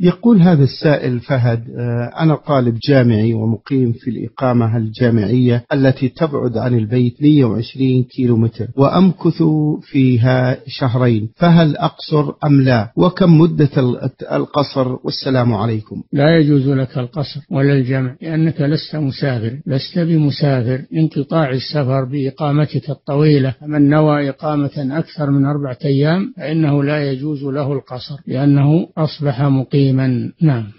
يقول هذا السائل فهد آه، أنا طالب جامعي ومقيم في الإقامة الجامعية التي تبعد عن البيت 120 كيلو متر وأمكث فيها شهرين فهل أقصر أم لا؟ وكم مدة القصر؟ والسلام عليكم. لا يجوز لك القصر ولا الجمع لأنك لست مسافر لست بمسافر انقطاع السفر بإقامتك الطويلة من نوى إقامة أكثر من أربعة أيام فإنه لا يجوز له القصر لأنه أصبح مقيما نعم.